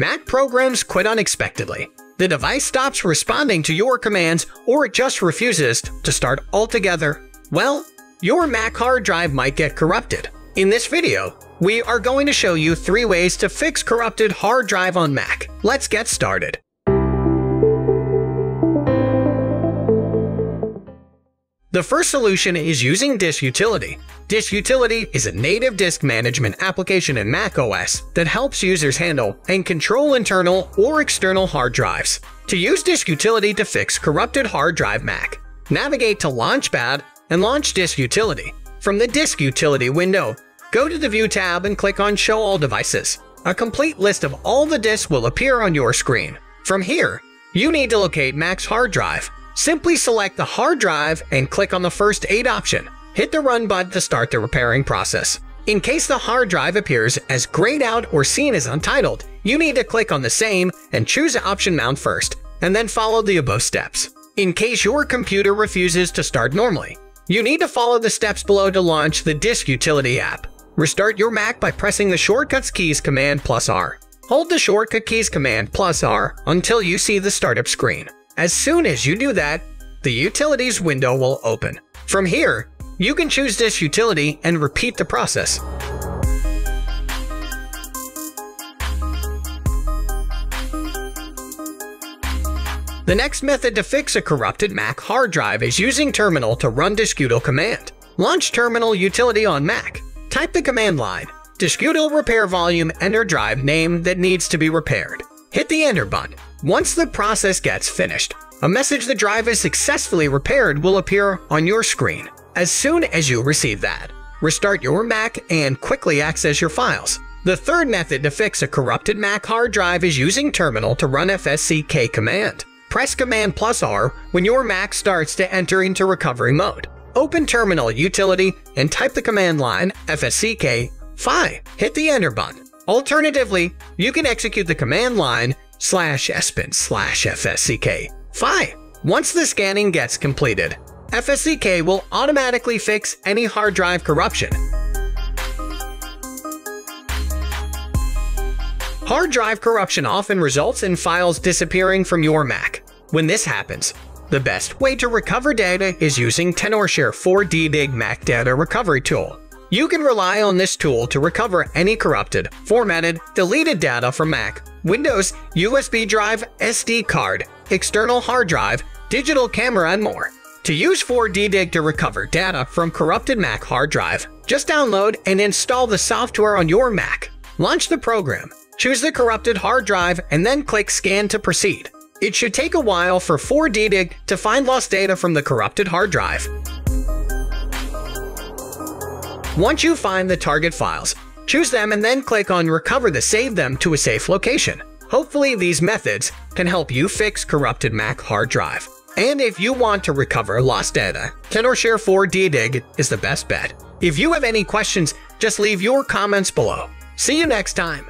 Mac programs quit unexpectedly. The device stops responding to your commands or it just refuses to start altogether. Well, your Mac hard drive might get corrupted. In this video, we are going to show you three ways to fix corrupted hard drive on Mac. Let's get started. The first solution is using Disk Utility. Disk Utility is a native disk management application in macOS that helps users handle and control internal or external hard drives. To use Disk Utility to fix corrupted hard drive Mac, navigate to Launchpad and launch Disk Utility. From the Disk Utility window, go to the View tab and click on Show All Devices. A complete list of all the disks will appear on your screen. From here, you need to locate Mac's hard drive Simply select the hard drive and click on the first aid option. Hit the run button to start the repairing process. In case the hard drive appears as grayed out or seen as untitled, you need to click on the same and choose option mount first, and then follow the above steps. In case your computer refuses to start normally, you need to follow the steps below to launch the Disk Utility app. Restart your Mac by pressing the shortcuts keys Command plus R. Hold the shortcut keys Command plus R until you see the startup screen. As soon as you do that, the Utilities window will open. From here, you can choose Disk Utility and repeat the process. The next method to fix a corrupted Mac hard drive is using Terminal to run Diskutil command. Launch Terminal utility on Mac. Type the command line, Diskutil repair volume enter drive name that needs to be repaired. Hit the enter button. Once the process gets finished, a message the drive is successfully repaired will appear on your screen. As soon as you receive that, restart your Mac and quickly access your files. The third method to fix a corrupted Mac hard drive is using Terminal to run FSCK command. Press Command plus R when your Mac starts to enter into recovery mode. Open Terminal Utility and type the command line FSCK FI. Hit the Enter button. Alternatively, you can execute the command line slash sbin slash fsck. Fine. Once the scanning gets completed, FSCK will automatically fix any hard drive corruption. Hard drive corruption often results in files disappearing from your Mac. When this happens, the best way to recover data is using TenorShare 4DDiG Mac Data Recovery Tool. You can rely on this tool to recover any corrupted, formatted, deleted data from Mac Windows, USB drive, SD card, external hard drive, digital camera, and more. To use 4DDiG to recover data from corrupted Mac hard drive, just download and install the software on your Mac. Launch the program, choose the corrupted hard drive, and then click Scan to proceed. It should take a while for 4DDiG to find lost data from the corrupted hard drive. Once you find the target files, Choose them and then click on Recover to save them to a safe location. Hopefully these methods can help you fix corrupted Mac hard drive. And if you want to recover lost data, TenorShare 4DDiG is the best bet. If you have any questions, just leave your comments below. See you next time.